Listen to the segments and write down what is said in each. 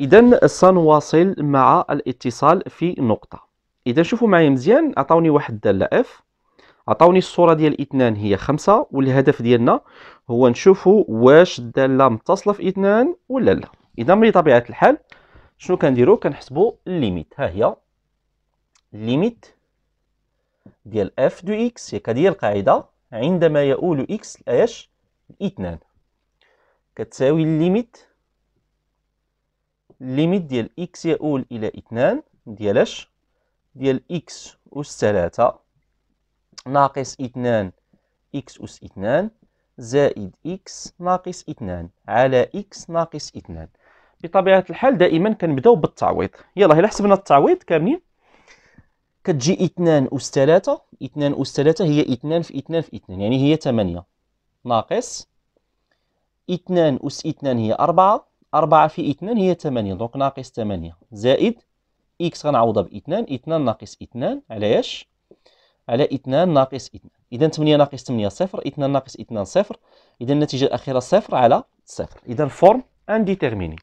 اذا سنواصل مع الاتصال في نقطة. إذا شوفوا معايا مزيان عطاوني واحد الداله f. عطاوني الصورة ديال إثنان هي خمسة والهدف ديالنا هو نشوفوا واش الداله متصلة في إثنان ولا لا. إذا بطبيعة الحال شنو كنديروا كنحسبوا ال limite ها هي ال limite ديال f de x هي كدير القاعدة عندما يؤول x لاش لاثنان كتساوي ال limite ال limite ديال x يؤول إلى اثنان ديال اش؟ ديال إكس أس ثلاثة ناقص اثنان إكس أس اثنان زائد إكس ناقص اثنان على إكس ناقص اثنان. بطبيعة الحال دائما كنبدأو بالتعويض. يلا إلا حسبنا التعويض كاملين كتجي اثنان أس ثلاثة اثنان أس ثلاثة هي اثنان في اثنان في اثنان يعني هي ثمانية. ناقص اثنان أس اثنان هي أربعة أربعة في اثنان هي ثمانية donc ناقص ثمانية. زائد x غنعوضها بإثنان إثنان ناقص إثنان على إيش؟ على إثنان ناقص إثنان. إذا ثمانية ناقص ثمانية صفر إثنان ناقص إثنان صفر. إذا النتيجة الأخيرة صفر على صفر. إذا forme indéterminée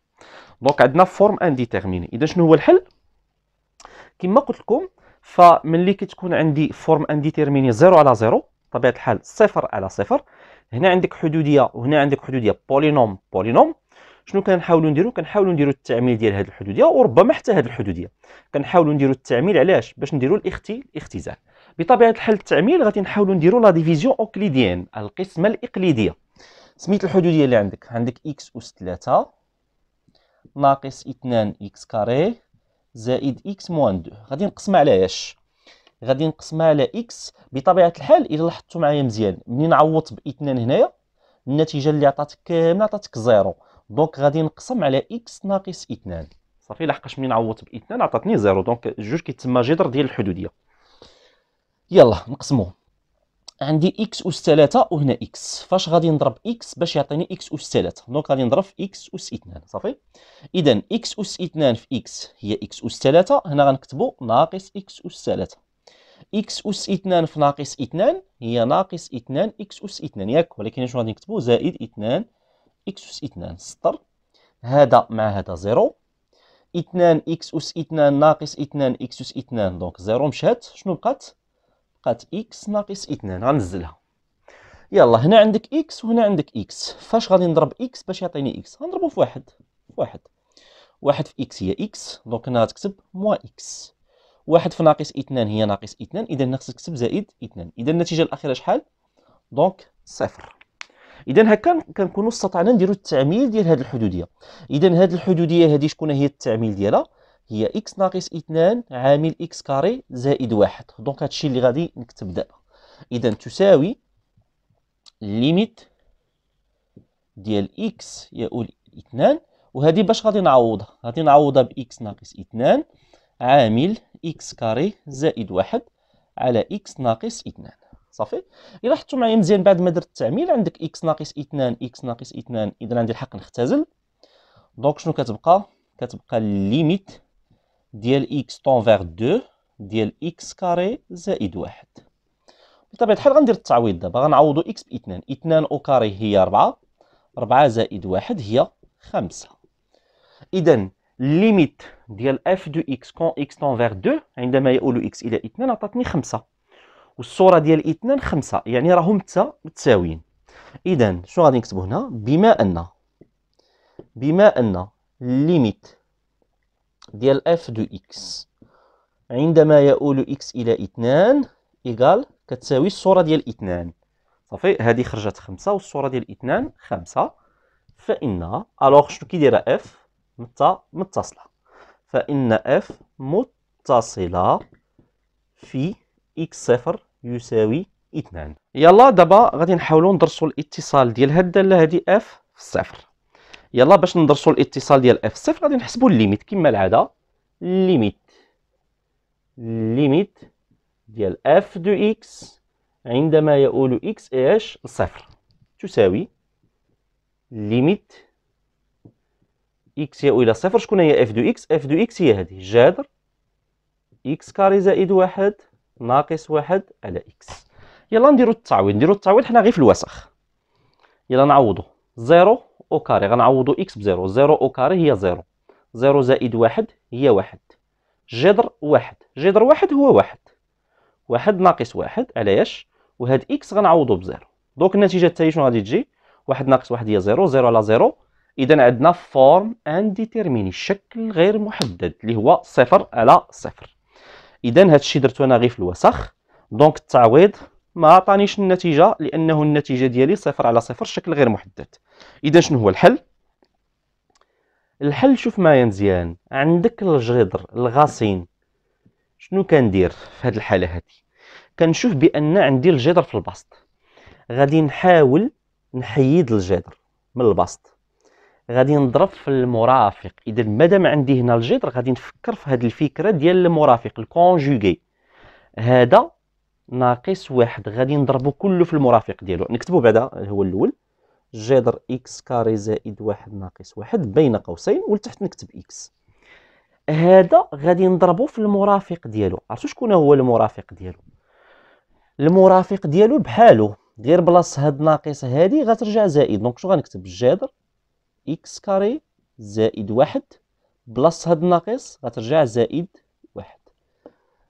donc عندنا forme indéterminée إذا شنو هو الحل؟ كما قلت لكم فملي كتكون عندي forme indéterminée zéro على zéro بطبيعة الحال صفر على صفر هنا عندك حدودية وهنا عندك حدودية. polynôme polynôme شنو كنحاولوا نديرو؟ كنحاولوا نديرو التعميل ديال هذه الحدودية وربما حتى هذه الحدودية. كنحاولوا نديرو التعميل علاش؟ باش نديرو الاختي الاختزال. بطبيعة الحال التعميل غادي نحاولوا نديرو la division euclidienne القسمة الإقليدية. سميت الحدودية اللي عندك. عندك x أس 3 ناقص 2 x carré زائد x moins 2 غادي نقسمها على اش؟ غادي نقسمها على x بطبيعة الحال إلا لاحظتوا معايا مزيان. منين عوضت بإثنان هنايا النتيجة اللي عطاتك كاملة عطاتك zéro. donc غادي نقسم على x ناقص اثنان. صافي لحقاش منين عوضت باثنان عطاتني zéro. donc جوج كيتسمى جذر ديال الحدودية. يلا نقسمو. عندي x اس 3 وهنا x فاش غادي نضرب x باش يعطيني x اس 3 donc غادي نضرب في x اس 2 صافي؟ اذا إكس اس 2 في إكس هي إكس اس 3 هنا غنكتبو ناقص x اس 3 إكس اس 2 في ناقص 2 هي ناقص 2 إكس اس 2 ياك ولكن شنو غادي نكتبو؟ زائد 2 x أس إثنان سطر هذا مع هذا zéro. إثنان x أس إثنان ناقص إثنان x أس إثنان donc zéro مشات. شنو بقات؟ بقات x ناقص إثنان غنزلها. يلا هنا عندك إكس وهنا عندك إكس. فاش غادي نضرب إكس باش يعطيني إكس؟ غنضربو في واحد في واحد. واحد في x هي x donc هنا غتكتب moins x. واحد في ناقص إثنان هي ناقص إثنان إذا خصك تكتب زائد إثنان. إذا النتيجة الأخيرة شحال؟ donc صفر. اذا هكا كنكونوا استطعنا نديروا التعميل ديال هذه الحدودية. اذا هذه الحدودية هذه شكون هي التعميل ديالها؟ هي x ناقص 2 عامل x carré زائد واحد. donc هادشي اللي غادي نكتب دابا. اذا تساوي limite ديال x يؤول 2 وهذه باش غادي نعوضها. غادي نعوضها ب x ناقص 2 عامل x carré زائد واحد على x ناقص 2 صافي. إلا لاحظتوا معايا مزيان بعد ما درت التعميل عندك إكس ناقص 2 إكس ناقص 2 إذا عندي الحق نختزل. donc شنو كتبقى؟ كتبقى limite ديال x tend vers 2 ديال x carré زائد واحد. بطبيعة الحال غندير التعويض دابا. غنعوضو x ب 2 2 au carré هي 4 4 زائد واحد هي 5 اذا limite ديال f de x quand x tend vers 2 عندما يؤول x إلى 2 عطاتني 5 والصورة ديال إثنان خمسة يعني راهم متساويين إذا شنو غادي نكتبو هنا؟ بما أن بما أن limite ديال f de x عندما يؤول x إلى إثنان égal كتساوي الصورة ديال إثنان. صافي هذه خرجت خمسة والصورة ديال إثنان خمسة. فإن الوغ شنو كيدير f متصلة. فإن f متصلة في x صفر يساوي اثنان. يلا دابا غادي نحاولوا ندرسوا الاتصال ديال هاد الداله هادي f في الصفر يلا باش ندرسوا الاتصال ديال f الصفر غادي نحسبوا ال limite كما العادة limite limite ديال f de x عندما يؤول x إيش؟ لصفر تساوي limite x يؤول إلى صفر. شكون هي f de x f de x هي هذه. جذر x carré زائد واحد. ناقص واحد على x. يلا نديرو التعويض نديرو التعويض حنا غير في الوسخ. يلا نعوضو. zéro au carré غنعوضو x ب zéro. zéro au carré هي zéro. 0 زائد واحد هي واحد. جذر واحد. جذر واحد هو واحد. واحد ناقص واحد على اش وهاد x غنعوضو ب zéro. donc النتيجة التالية شنو غادي تجي؟ واحد ناقص واحد هي zéro zéro على zéro. اذا عندنا forme indéterminée الشكل غير محدد اللي هو صفر على صفر. اذا هاد الشيء درتو أنا غير في الوسخ. donc التعويض ما عطانيش النتيجة لأنه النتيجة ديالي صفر على صفر شكل غير محدد. اذا شنو هو الحل؟ الحل شوف معايا مزيان. عندك الجذر الغاصين. شنو كندير في هذه الحالة هذه كنشوف بأن عندي الجذر في البسط. غادي نحاول نحيد الجذر من البسط. غادي نضرب في المرافق. إذا مادام عندي هنا الجذر غادي نفكر في هذه الفكرة ديال المرافق الكونجوغي. هذا ناقص واحد. غادي نضربو كله في المرافق ديالو. نكتبو بعدا هو الأول. جذر x carré زائد واحد ناقص واحد بين قوسين ولتحت نكتب x. هذا غادي نضربو في المرافق ديالو. عرفتو شكون هو المرافق ديالو؟ المرافق ديالو بحالو. غير بلاصة هاد ناقص هادي غترجع زائد. donc شنو غنكتب؟ جذر x carré زائد واحد بلاصة هاد الناقص غترجع زائد واحد.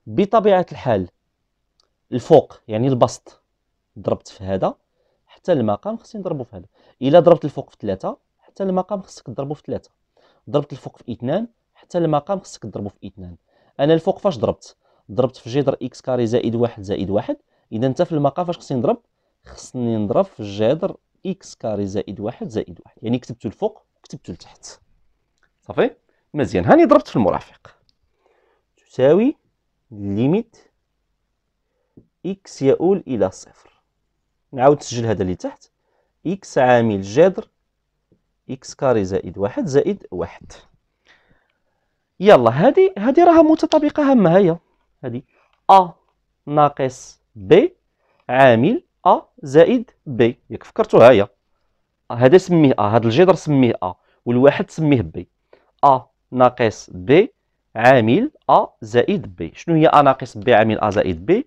بطبيعة الحال الفوق يعني البسط ضربت في هذا حتى المقام خصني نضربو في هذا. إلا ضربت الفوق في ثلاثة حتى المقام خصك تضربو في ثلاثة. ضربت الفوق في اثنان حتى المقام خصك تضربو في اثنان. أنا الفوق فاش ضربت؟ ضربت في جذر x carré زائد واحد زائد واحد. إذا أنت في المقام فاش خصني نضرب؟ خصني نضرب في جذر x carré زائد واحد زائد واحد. يعني كتبتو الفوق وكتبتو لتحت. صافي؟ مزيان. هاني ضربت في المرافق. تساوي limite x يؤول إلى صفر. نعاود نسجل هذا اللي تحت. x عامل جذر x carré زائد واحد زائد واحد. يلا هذه هذه راها متطابقة هما هي هذه a ناقص b عامل a زائد b ياك فكرتو ها هي هذا سميه a هذا الجذر سميه a والواحد سميه b a ناقص b عامل a زائد b شنو هي a ناقص b عامل a زائد b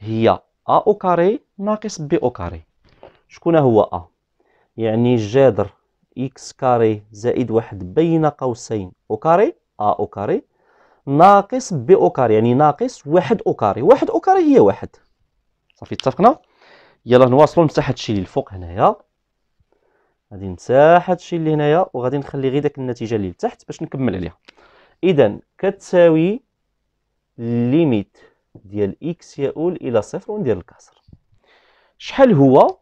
هي a au carré ناقص b au carré. شكون هو a؟ يعني جذر x carré زائد واحد بين قوسين. au carré؟ a au carré. ناقص b au carré يعني ناقص واحد au carré. واحد au carré هي واحد. صافي اتفقنا؟ يلا نواصلوا نمسح هادشي اللي الفوق هنايا. غادي نمسح هادشي اللي هنايا وغادي نخلي غير داك النتيجة اللي لتحت باش نكمل عليها. اذا كتساوي limite ديال x يؤول إلى صفر وندير الكسر. شحال هو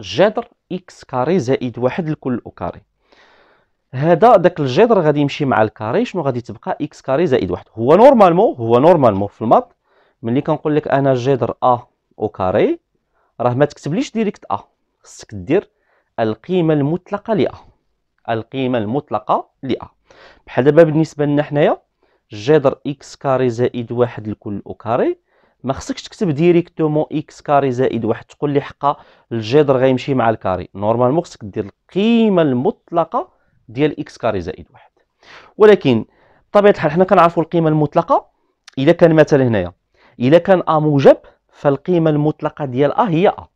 جذر x carré زائد واحد لكل au carré؟ هذا داك الجذر غادي يمشي مع ال carré شنو غادي تبقى؟ x carré زائد واحد. هو normalement هو normalement في ال maths ملي كنقول لك أنا جذر a au carré راه ما تكتبليش direct a. خصك دير القيمة المطلقة ل a القيمة المطلقة ل a بحال دابا بالنسبة لنا حنايا جذر x carré زائد واحد لكل au carré. ما خصكش تكتب directement x carré زائد واحد. تقول لي حقا الجذر غيمشي مع ال carré. normalement خصك دير القيمة المطلقة ديال x carré زائد واحد. ولكن بطبيعة الحال حنا كنعرفوا القيمة المطلقة اذا كان مثلا هنايا اذا كان a موجب فالقيمة المطلقة ديال a هي a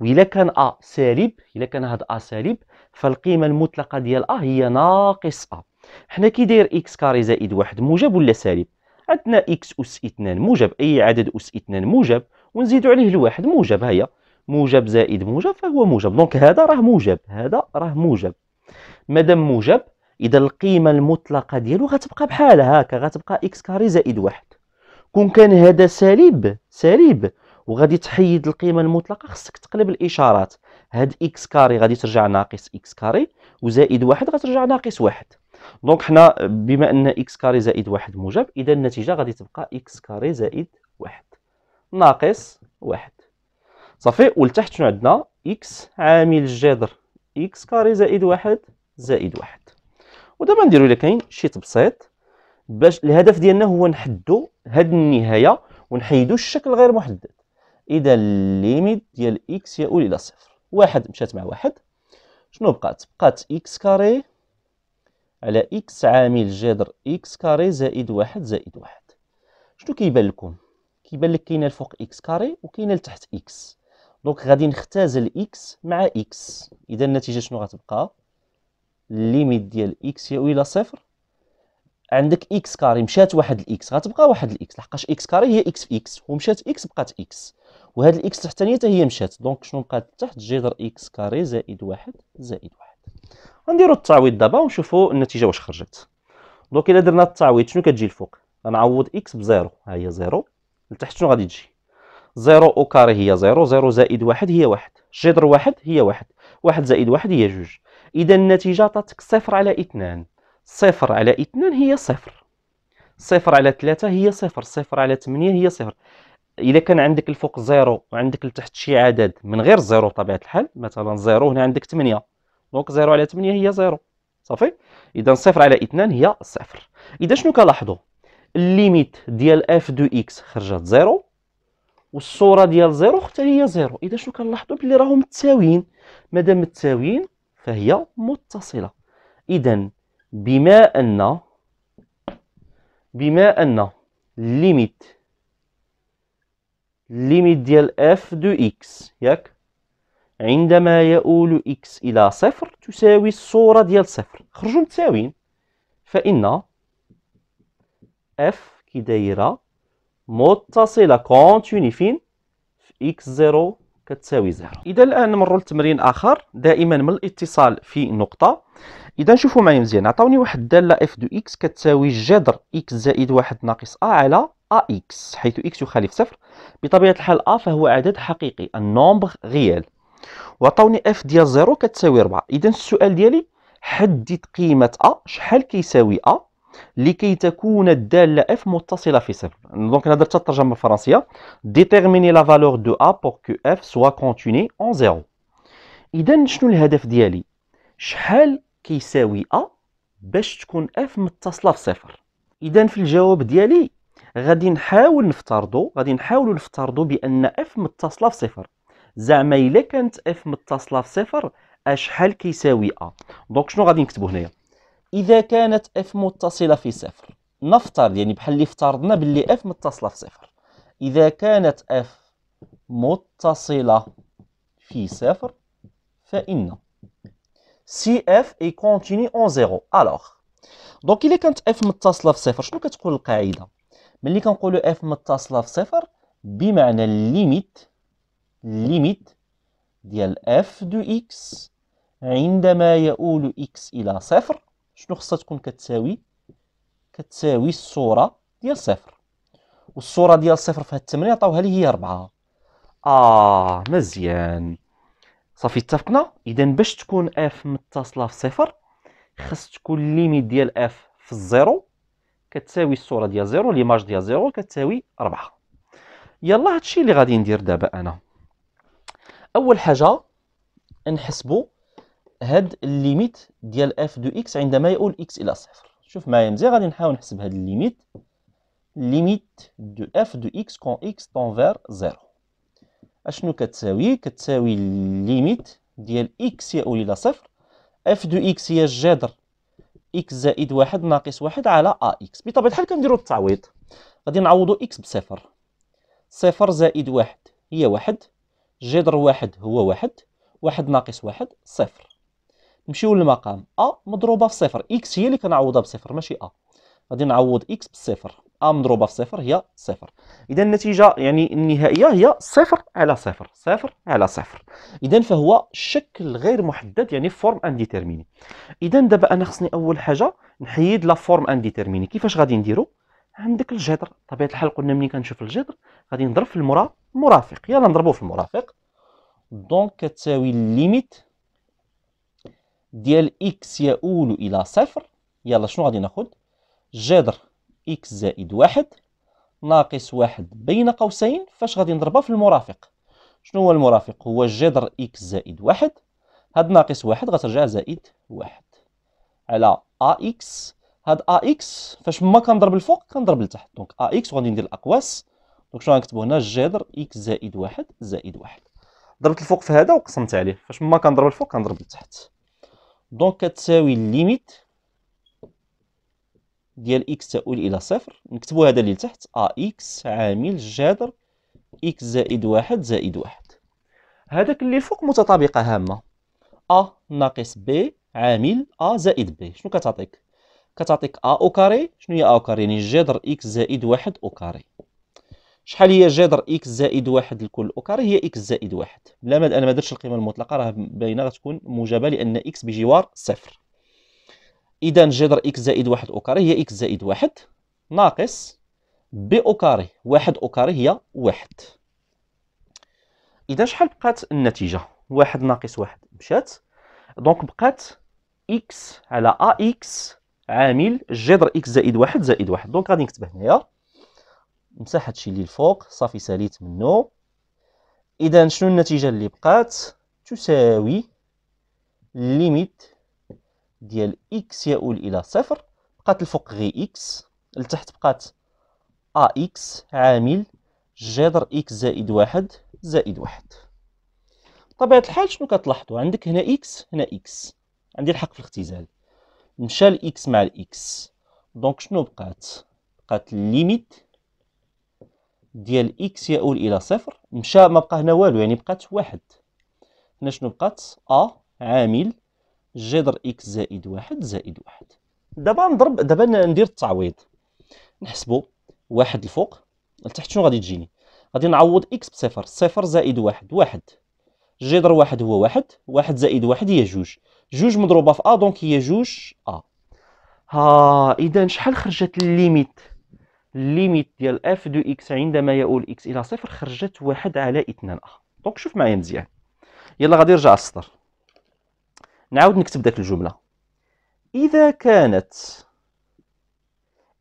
واذا كان a سالب اذا كان هذا a سالب فالقيمة المطلقة ديال a هي ناقص a حنا كي داير x carré زائد واحد موجب ولا سالب؟ عندنا x أس اثنان موجب أي عدد أس اثنان موجب ونزيدو عليه الواحد موجب هيا موجب زائد موجب فهو موجب. donc هذا راه موجب هذا راه موجب. مادام موجب إذا القيمة المطلقة ديالو غتبقى بحالها هكا غتبقى x carré زائد واحد. كون كان هذا سالب سالب وغادي تحيد القيمة المطلقة خصك تقلب الإشارات. هاد x carré غادي ترجع ناقص x carré وزائد واحد غترجع ناقص واحد. donc حنا بما أن x carré زائد واحد موجب إذا النتيجة غادي تبقى x carré زائد واحد. ناقص واحد. صافي ولتحت شنو عندنا x عامل جذر x carré زائد واحد زائد واحد. ودابا نديرو إلا كاين شي تبسيط. باش الهدف ديالنا هو نحدو هاد النهاية ونحيدو الشكل غير محدد. إذا ال limite ديال إكس يؤول إلى صفر. واحد مشات مع واحد. شنو بقات؟ بقات إكس كاري على إكس عامل جذر x carré زائد واحد زائد واحد. شنو كيبان لكم؟ كيبان لك كاينة الفوق x carré وكاينة لتحت إكس donc غادي نختازل إكس مع إكس إذا النتيجة شنو غتبقى؟ ال limite ديال إكس يؤول إلى صفر. عندك x carré مشات واحد الاكس غتبقى واحد الاكس لحقاش x carré هي إكس في إكس ومشات إكس بقات إكس وهاد الاكس تحتانية حتى هي مشات. donc شنو بقات تحت؟ جذر x carré زائد واحد زائد واحد. غنديرو التعويض دابا ونشوفو النتيجة واش خرجت. donc إلا درنا التعويض شنو كتجي الفوق؟ غنعوض إكس ب zéro. ها هي zéro. لتحت شنو غادي تجي؟ zéro au carré هي zéro zéro زائد واحد هي واحد. جذر واحد هي واحد. واحد زائد واحد هي جوج. إذا النتيجة عطاتك صفر على اثنان. صفر على اثنان هي صفر. صفر على ثلاثة هي صفر. صفر على ثمانية هي صفر. إذا كان عندك الفوق zéro وعندك لتحت شي عدد من غير zéro بطبيعة الحال مثلا zéro هنا عندك ثمانية. donc zéro على ثمانية هي zéro. صافي؟ إذا صفر على اثنان هي صفر. إذا شنو كنلاحظوا ال limite ديال f de x خرجت zéro والصورة ديال zéro حتى هي zéro. إذا شنو كنلاحظوا؟ بلي راهم متساويين. مادام متساويين فهي متصلة. إذا بما أن بما أن limite limite ديال f de x ياك؟ عندما يؤول إكس إلى صفر تساوي الصورة ديال صفر. خرجوا متساويين. فإن f كي دايرة متصلة continue فين؟ في x zéro كتساوي zéro إذا الآن نمروا لتمرين آخر. دائما من الاتصال في نقطة. إذا نشوفوا معايا مزيان عطاوني واحد الدالة f de x كتساوي جذر إكس زائد واحد ناقص أ على أ إكس حيث إكس يخالف صفر. بطبيعة الحال أ فهو عدد حقيقي ال nombre réel. وعطاوني f ديال zéro كتساوي ربعة. إذا السؤال ديالي حدد قيمة أ شحال كيساوي أ لكي تكون الدالة f متصلة في صفر. donc أنا درت الترجمة بالفرنسية déterminer la valeur de a pour que f soit continue en zéro إذا شنو الهدف ديالي؟ شحال كيساوي ا باش تكون f متصلة في صفر اذا في الجواب ديالي غادي نحاول نفترضوا غادي نحاولوا نفترضوا بأن f متصلة في صفر زعما إلا كانت f متصلة في صفر أشحال كيساوي ا donc شنو غادي نكتبوا هنايا؟ إذا كانت f متصلة في صفر نفترض يعني بحال اللي افترضنا باللي f متصلة في صفر. إذا كانت f متصلة في صفر فإن si f est continue en zéro alors donc الا كانت f متصله في صفر شنو كتقول القاعدة؟ ملي كنقولوا f متصله في صفر بمعنى ال limite ال limite ديال f de x عندما يؤول إكس إلى صفر. شنو خصها تكون كتساوي؟ كتساوي الصورة ديال صفر. والصورة ديال صفر في هاد التمرين عطاوها لي هي 4 آه مزيان. صافي اتفقنا. اذا باش تكون f متصلة في صفر خاص تكون ال limite ديال f في ال zéro. كتساوي الصورة ديال zéro l'image ديال zéro كتساوي ربعة يلا هادشي اللي غادي ندير دابا أنا. أول حاجة نحسبوا هاد ال limite ديال f de x عندما يؤول إكس إلى صفر. شوف معايا مزيان غادي نحاول نحسب هاد ال limite limite de f de x quand x tend zéro. أشنو كتساوي؟ كتساوي ال limite ديال إكس يؤول إلى صفر f de x هي الجذر إكس زائد واحد ناقص واحد على ا إكس بطبيعة الحال كنديرو التعويض. غادي نعوضو إكس بصفر. صفر زائد واحد هي واحد جذر واحد هو واحد واحد ناقص واحد صفر. نمشيو للمقام ا مضروبة في صفر. إكس هي اللي كنعوضها بصفر ماشي ا غادي نعوض إكس بصفر. ا مضروبة في صفر هي صفر. إذا النتيجة يعني النهائية هي صفر على صفر صفر على صفر. إذا فهو شكل غير محدد يعني forme indéterminée إذا دابا أنا خصني أول حاجة نحيد la forme indéterminée كيفاش غادي نديرو؟ عندك الجذر طبيعة الحال قلنا ملي كنشوف الجذر غادي نضرب في المرا المرافق يلا نضربو في المرافق. donc كتساوي ال limite ديال إكس يؤول إلى صفر. يلا شنو غادي ناخد؟ جذر إكس زائد واحد ناقص واحد بين قوسين فاش غادي نضربها في المرافق؟ شنو هو المرافق؟ هو جذر إكس زائد واحد هاد ناقص واحد غترجع زائد واحد. على ا إكس هاد ا إكس فاش ما كنضرب الفوق كنضرب لتحت. donc ا إكس وغادي ندير الأقواس. donc شنو غنكتبو هنا؟ جذر إكس زائد واحد زائد واحد. ضربت الفوق في هذا وقسمت عليه. فاش ما كنضرب الفوق كنضرب لتحت. donc كتساوي ال limite ديال إكس تؤول إلى صفر. نكتبو هذا اللي لتحت. أ إكس عامل جذر x زائد واحد زائد واحد. هذاك اللي فوق متطابقة هامة. a ناقص b عامل a زائد b شنو كتعطيك؟ كتعطيك a au carré. شنو هي a au carré؟ يعني جذر x زائد واحد au carré. شحال هي جذر x زائد واحد لكل au carré؟ هي x زائد واحد. بلا ما أنا ما درتش القيمة المطلقة. راه باينة غتكون موجبة لأن x بجوار صفر. إذا جذر x زائد واحد au carré هي x زائد واحد. ناقص b au carré واحد au carré هي واحد. إذا شحال بقات النتيجة؟ واحد ناقص واحد. مشات؟ donc بقات x على a x عامل جذر x زائد واحد زائد واحد. donc غادي نكتب هنايا. نمسح هادشي اللي الفوق. صافي ساليت منه إذا شنو النتيجة اللي بقات؟ تساوي limite ديال x يؤول إلى صفر بقات الفوق غي إكس لتحت بقات ا إكس عامل جذر إكس زائد واحد زائد واحد. بطبيعة الحال شنو كتلاحظوا؟ عندك هنا إكس هنا إكس عندي الحق في الاختزال. مشى ال x مع ال x donc شنو بقات؟ بقات limite ديال x يؤول إلى صفر. مشى ما بقى هنا والو يعني بقات واحد. هنا شنو بقات؟ a عامل جذر x زائد واحد زائد واحد. دابا نضرب دابا ندير التعويض. نحسبو واحد الفوق لتحت شنو غادي تجيني؟ غادي نعوض x بصفر. صفر زائد واحد واحد. جذر واحد هو واحد واحد زائد واحد هي جوج. جوج مضروبة في a donc هي جوج a. ها إذا شحال خرجت ال limite؟ ال limite ديال f de x عندما يؤول x إلى صفر خرجت واحد على اثنان a. donc شوف معايا مزيان. يلا غادي نرجع السطر نعاود نكتب داك الجملة. إذا كانت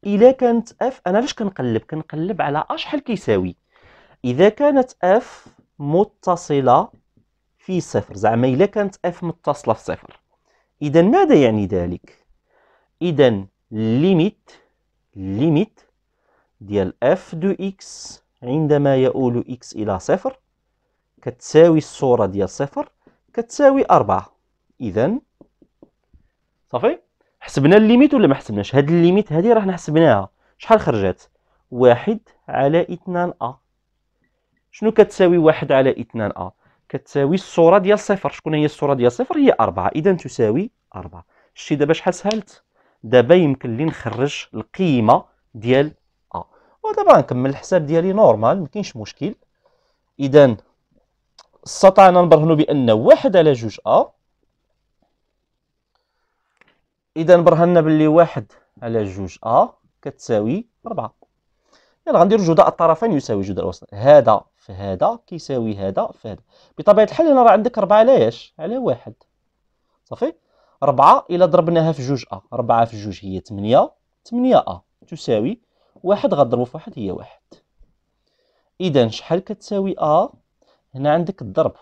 الا كانت f أنا علاش كنقلب؟ كنقلب على a شحال كيساوي. إذا كانت f متصلة في صفر زعما الا كانت f متصلة في صفر. اذا ماذا يعني ذلك؟ اذا limite limite ديال f de x عندما يؤول x إلى صفر كتساوي الصورة ديال صفر كتساوي أربعة. اذا صافي؟ حسبنا ال limite ولا ما حسبناش؟ هاد ال limite هادي راه حسبناها شحال خرجت؟ واحد على اثنان a. شنو كتساوي واحد على اثنان a؟ كتساوي الصورة ديال صفر. شكون هي الصورة ديال صفر؟ هي أربعة. اذا تساوي أربعة. شتي دابا شحال سهلت؟ دابا يمكن لي نخرج القيمة ديال a. ودابا نكمل الحساب ديالي normal مكاينش مشكل. اذا استطعنا نبرهنوا بأن واحد على جوج a. إذا برهنا باللي واحد على جوج a كتساوي أربعة. يلا غنديرو جداء الطرفين يساوي جداء الوسط. هذا في هذا كيساوي هذا في هذا. بطبيعة الحال هنا راه عندك أربعة على اش على واحد. صافي؟ ربعة إلا ضربناها في جوج a ربعة في جوج هي تمنية تمنية a تساوي واحد غنضربو في واحد هي واحد. إذا شحال كتساوي a هنا عندك الضرب.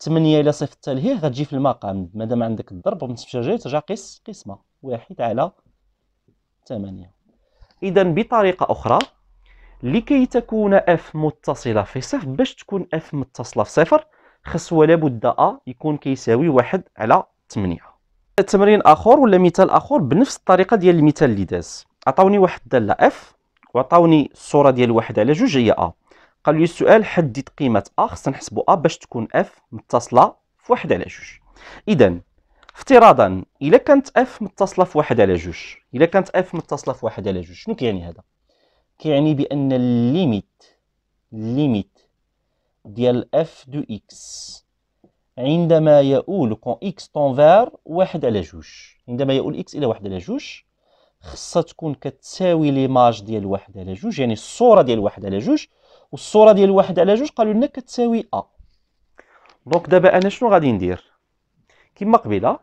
8 إلى صيفطتها لهيه غتجي في المقام. مادام عندك الضرب جاي ترجع قس قسمة. واحد على 8 إذا بطريقة أخرى لكي تكون f متصلة في صفر باش تكون f متصلة في صفر خص ولا بد a يكون كيساوي واحد على 8 تمرين آخر ولا مثال آخر؟ بنفس الطريقة ديال المثال اللي داز. عطاوني واحد الدالة f وعطاوني الصورة ديال واحد على جوج هي a قال لي السؤال حدد قيمة a خصنا نحسبو a باش تكون f متصلة في واحد على جوج. اذا افتراضا إلا كانت f متصلة في واحد على جوج إلا كانت f متصلة في واحد على جوج شنو كيعني هذا؟ كيعني بأن ال limite ال limite ديال f de x عندما يؤول quand x tend vers واحد على جوج. عندما يؤول x إلى واحد على جوج خصها تكون كتساوي l'image ديال واحد على جوج يعني الصورة ديال واحد على جوج والصورة ديال واحد على جوج قالوا لنا كتساوي a donc دابا أنا شنو غادي ندير؟ كما قبيلة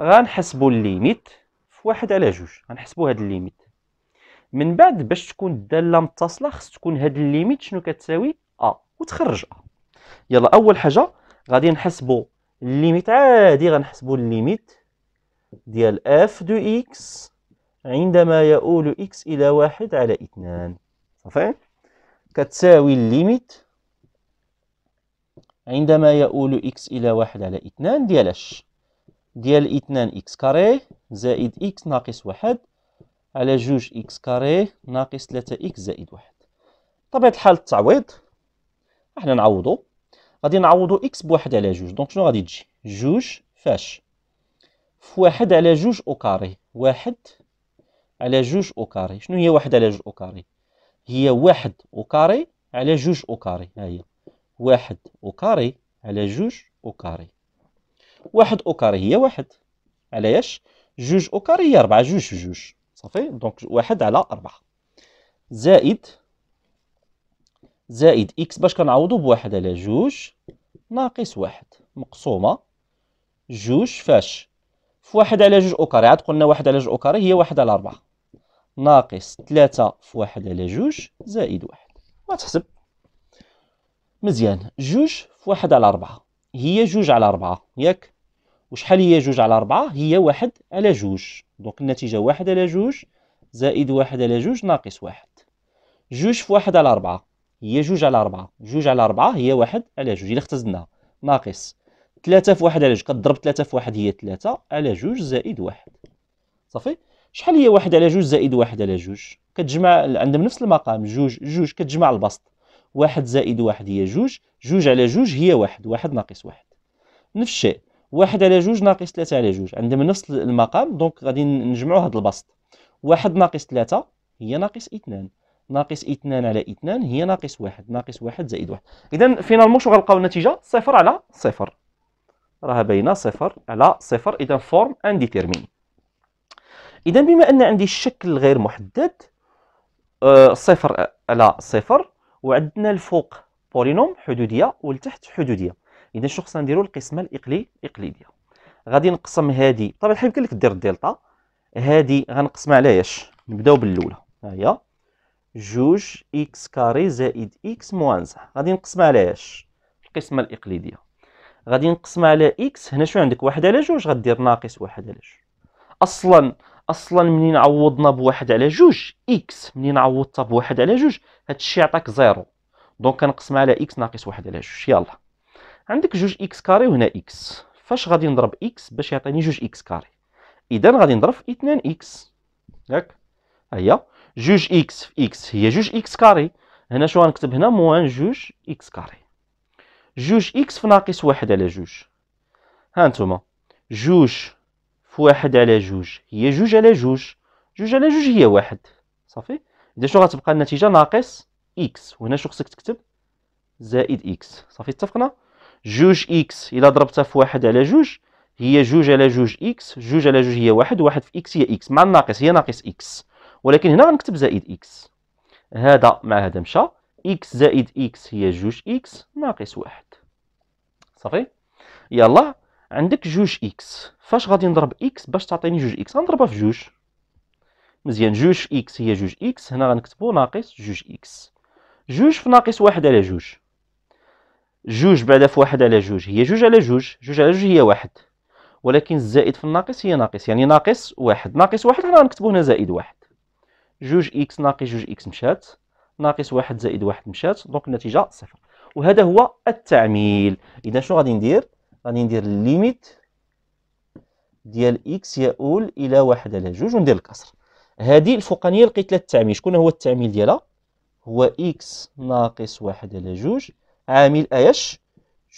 غنحسبوا ال limite في واحد على جوج. غنحسبوا هاد ال limite. من بعد باش تكون الدالة متصلة خص تكون هاد ال limite شنو كتساوي؟ a وتخرج a يلا أول حاجة غادي نحسبوا ال limite. عادي غنحسبوا ال limite ديال f de x عندما يؤول x إلى واحد على اثنان. صافي؟ كتساوي ال limite عندما يؤول x إلى واحد على اثنان ديال اش. ديال اثنان x carré زائد x ناقص واحد على جوج x carré ناقص ثلاثة x زائد واحد. طبيعة الحال التعويض إحنا نعوضو. غادي نعوضو x بواحد على جوج. donc شنو غادي تجي؟ جوج فاش. في واحد على جوج au carré. واحد على جوج au carré. شنو هي واحد على جوج au carré؟ هي واحد au carré على جوج au carré ها هي. واحد au carré على جوج au carré واحد au carré هي واحد. على ياش جوج au carré هي ربعة جوج في جوج. صافي؟ donc واحد على أربعة. زائد زائد إكس باش كنعوضو بواحد على جوج ناقص واحد. مقسومة. جوج فاش. في واحد على جوج au carré عاد قلنا واحد على جوج أو كاري هي واحد على أربعة. ناقص تلاتة في واحد على جوج زائد واحد. وتحسب مزيان. جوج في واحد على أربعة. هي جوج على أربعة. ياك. وشحال هي جوج على أربعة؟ هي واحد على جوج. donc النتيجة واحد على جوج زائد واحد على جوج ناقص واحد. جوج في واحد على أربعة. هي جوج على أربعة. جوج على أربعة هي واحد على جوج. إلا اختزلناها ناقص ثلاثة في واحد على جوج. كتضرب ثلاثة في واحد هي ثلاثة على جوج زائد واحد. صافي؟ شحال هي واحد على جوج زائد واحد على جوج؟ كتجمع عندهم نفس المقام جوج جوج كتجمع البسط. واحد زائد واحد هي جوج جوج على جوج هي واحد واحد ناقص واحد. نفس الشيء واحد على جوج ناقص ثلاثة على جوج. عندهم نفس المقام donc غادي نجمعو هاد البسط. واحد ناقص ثلاثة هي ناقص اثنان. ناقص اثنان على اثنان هي ناقص واحد ناقص واحد زائد واحد. اذا finalement شو غنلقاو النتيجة؟ صفر على صفر. راها باينة صفر على صفر. اذا forme indéterminée إذا بما أن عندي الشكل غير محدد آه، صفر على صفر وعندنا الفوق polynôme حدودية والتحت حدودية. إذا شنو خصنا نديرو القسمه الإقلي إقليدية. غادي نقسم هادي. طبعا الحال يمكن لك دير الدلتا. هادي غنقسمها على اش نبداو بالأولى. ها هي. جوج إكس carré زائد إكس moins غادي نقسمها على اش القسمه الإقليدية. غادي نقسمها على إكس. هنا شنو عندك؟ واحد على جوج. غدير ناقص واحد على جوج. أصلا أصلا منين عوضنا بواحد على جوج؟ إكس. منين عوضتها بواحد على جوج؟ هادشي يعطيك zéro. donc كنقسمها على إكس ناقص واحد على جوج. يلا. عندك جوج إكس carré وهنا إكس. فاش غادي نضرب إكس باش يعطيني جوج إكس carré؟ إذا غادي نضرب في 2 إكس. ياك؟ هيا جوج إكس في إكس هي جوج إكس carré. هنا شو غنكتب هنا؟ moins جوج إكس carré. جوج إكس في ناقص واحد على جوج. ها نتوما. جوج في واحد على جوج. هي جوج على جوج. جوج على جوج هي واحد. صافي؟ إذا شو غتبقى النتيجة؟ ناقص إكس وهنا شو خصك تكتب؟ زائد إكس صافي اتفقنا؟ جوج إكس إلا ضربتها في واحد على جوج هي جوج على جوج إكس جوج على جوج هي واحد واحد في إكس هي إكس مع الناقص هي ناقص إكس ولكن هنا غنكتب زائد إكس هذا مع هذا مشى. إكس زائد إكس هي جوج إكس ناقص واحد. صافي؟ يلا. عندك جوج إكس فاش غادي نضرب إكس باش تعطيني جوج إكس غنضربها في جوج. مزيان. جوج إكس هي جوج إكس هنا غنكتبو ناقص جوج إكس جوج في ناقص واحد على جوج. جوج بعدا في واحد على جوج. هي جوج على جوج. جوج على جوج هي واحد. ولكن الزائد في الناقص هي ناقص. يعني ناقص واحد. ناقص واحد هنا غنكتبو هنا زائد واحد. جوج إكس ناقص جوج إكس مشات. ناقص واحد زائد واحد مشات. donc النتيجة صفر. وهذا هو التعميل. إذا شنو غادي ندير؟ غادي ندير ال limite ديال إكس يؤول إلى واحد على جوج وندير الكسر. هذه الفوقانية لقيت لها التعميل. شكون هو التعميل ديالها؟ هو إكس ناقص واحد على جوج عامل أيش؟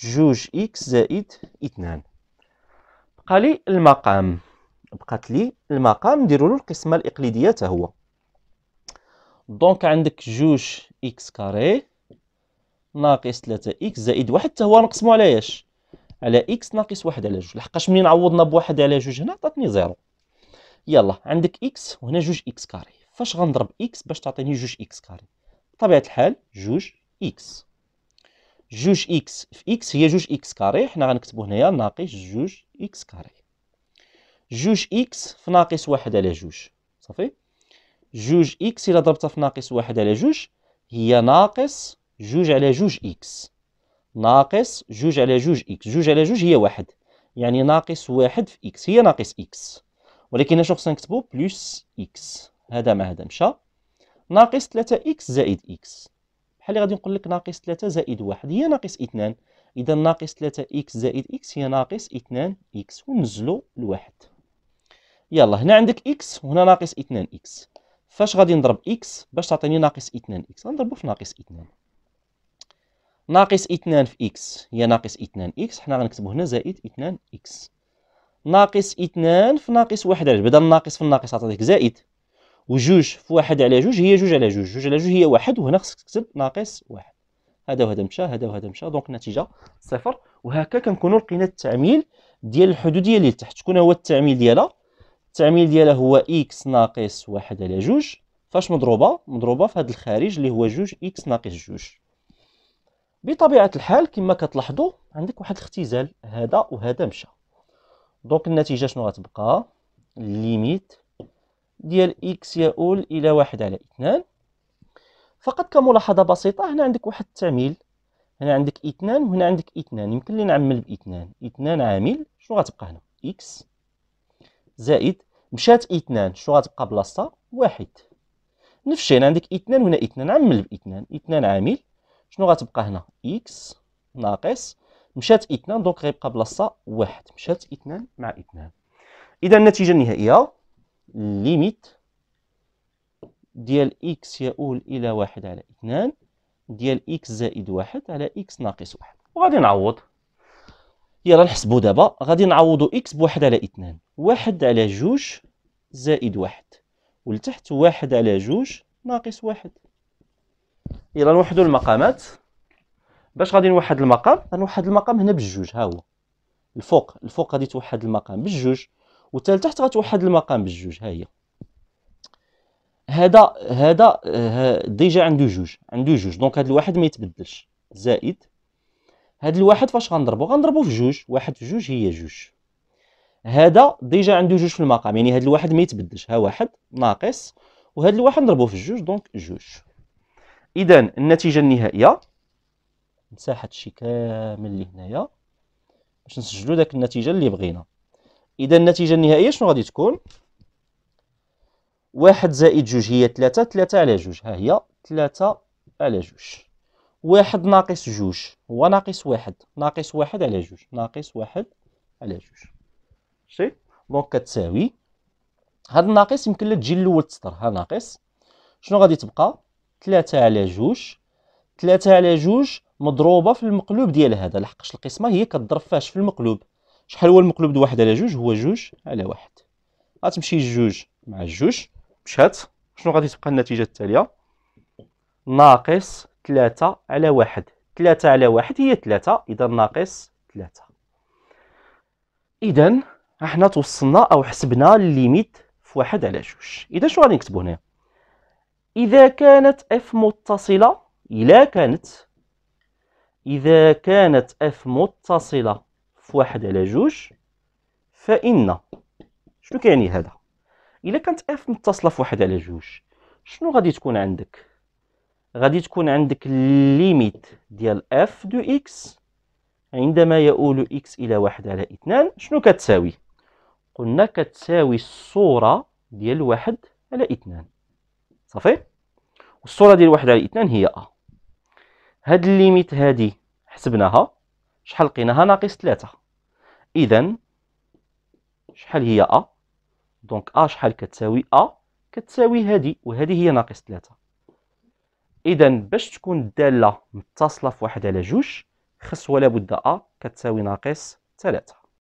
جوج إكس زائد اثنان. بقى لي المقام. بقات لي المقام نديرو له القسمة الإقليدية حتى هو. donc عندك جوج إكس carré ناقص 3 إكس زائد واحد حتى هو نقسمو على اش على إكس ناقص واحد على جوج. لحقاش منين عوضنا بواحد على جوج هنا؟ عطاتني zéro. يلا عندك إكس وهنا جوج إكس carré. فاش غنضرب إكس باش تعطيني جوج إكس carré؟ بطبيعة الحال جوج إكس جوج إكس في إكس هي جوج إكس carré. حنا غنكتبو هنايا ناقص جوج إكس carré. جوج إكس في ناقص واحد على جوج. صافي؟ جوج إكس إلا ضربتها في ناقص واحد على جوج هي ناقص جوج على جوج إكس ناقص جوج على جوج إكس. جوج على جوج هي واحد. يعني ناقص واحد في إكس. هي ناقص إكس. ولكن اشنو خصنا نكتبو plus إكس. هذا مع هذا. مشى. ناقص 3 إكس زائد إكس. بحال اللي غادي نقول لك ناقص 3 زائد 1 هي ناقص 2 إذا ناقص 3 إكس زائد إكس هي ناقص 2 إكس. ونزلوا لواحد يلا هنا عندك إكس وهنا ناقص 2 إكس. فاش غادي نضرب إكس؟ باش تعطيني ناقص 2 إكس. غنضربو في ناقص 2 ناقص 2 في إكس. هي ناقص 2 إكس حنا غنكتبو هنا زائد 2 إكس. ناقص اثنان في ناقص واحد على جوج. بدل الناقص في الناقص عطاتك زائد. وجوج في واحد على جوج هي جوج على جوج. جوج على جوج هي واحد وهنا خصك تكتب ناقص واحد. هذا وهذا مشى هذا وهذا مشى. donc النتيجه صفر. وهكا كنكونوا لقينا التعميل ديال الحدوديه اللي تحت شكون هو التعميل ديالها؟ التعميل ديالها هو إكس ناقص واحد على جوج. فاش مضروبة؟ مضروبة في هذا الخارج اللي هو جوج إكس ناقص جوج. بطبيعة الحال كما كتلاحظوا عندك واحد الاختزال هذا وهذا مشى. donc النتيجة شنو غتبقى؟ limite ديال إكس يؤول إلى واحد على اثنان. فقط كملاحظة بسيطة هنا عندك واحد التعميل. هنا عندك اثنان وهنا عندك اثنان يمكن لي نعمل باثنان. اثنان عامل شنو غتبقى هنا؟ إكس زائد مشات اثنان شنو غتبقى بلاصتها؟ واحد. نفس الشيء عندك اثنان وهنا اثنان عمل باثنان. اثنان عامل شنو غتبقى هنا؟ إكس ناقص مشات اثنان donc غيبقى بلاصتها واحد. مشات اثنان مع اثنان. إذا النتيجة النهائية limite ديال إكس يؤول إلى واحد على اثنان ديال إكس زائد واحد على إكس ناقص واحد. وغادي نعوض. يلا نحسبو دابا. غادي نعوضو إكس بواحد على اثنان. واحد على جوج زائد واحد. ولتحت واحد على جوج ناقص واحد. يلا نوحدو المقامات. باش غادي نوحد المقام؟ غنوحد المقام هنا بالجوج ها هو. الفوق الفوق غادي توحد المقام بالجوج وتا لتحت غتوحد المقام بالجوج ها هي. هذا هذا déjà عنده جوج عنده جوج. donc هذا الواحد ما يتبدلش. زائد هذا الواحد فاش غنضربو؟ غنضربو في جوج. واحد في جوج هي جوج. هذا déjà عنده جوج في المقام يعني هذا الواحد ما يتبدلش. ها واحد ناقص وهذا الواحد نضربوه في جوج donc جوج. اذا النتيجة النهائية. مساحة الشيء كامل اللي هنايا باش نسجلو داك النتيجة اللي بغينا. اذا النتيجة النهائية شنو غادي تكون؟ واحد زائد جوج هي تلاتة تلاتة على جوج. ها هي تلاتة على جوج. واحد ناقص جوج هو ناقص واحد. ناقص واحد على جوج. ناقص واحد على جوج. شي donc كتساوي. هاد الناقص يمكن لها تجي الأول تسطر. ها ناقص. شنو غادي تبقى؟ تلاتة على جوج. تلاتة على جوج مضروبة في المقلوب ديال هذا. لحقاش القسمة هي كتضرب فاش في المقلوب. شحال هو المقلوب د واحد على جوج؟ هو جوج على واحد. غتمشي جوج مع جوج. مشات. شنو غادي تبقى النتيجة التالية؟ ناقص ثلاثة على واحد. ثلاثة على واحد هي ثلاثة. إذا ناقص ثلاثة. إذا إحنا توصلنا أو حسبنا ال limite في واحد على جوج. إذا شنو غادي نكتبو هنا؟ إذا كانت f متصلة إلا كانت. إذا كانت f متصلة في واحد على جوج فإن. شنو كيعني هذا؟ الا كانت f متصلة في واحد على جوج شنو غادي تكون عندك؟ غادي تكون عندك ال limite ديال f de x عندما يؤول إكس إلى واحد على اثنان شنو كتساوي؟ قلنا كتساوي الصورة ديال واحد على اثنان. صافي؟ والصورة ديال واحد على اثنان هي آ. هاد ال limite هادي حسبناها شحال لقيناها؟ ناقص ثلاثة. اذا شحال هي آ؟ donc آ شحال كتساوي؟ آ كتساوي هذه وهذه هي ناقص 3 اذا باش تكون الدالة متصلة في واحد على جوج خص ولا بد آ كتساوي ناقص 3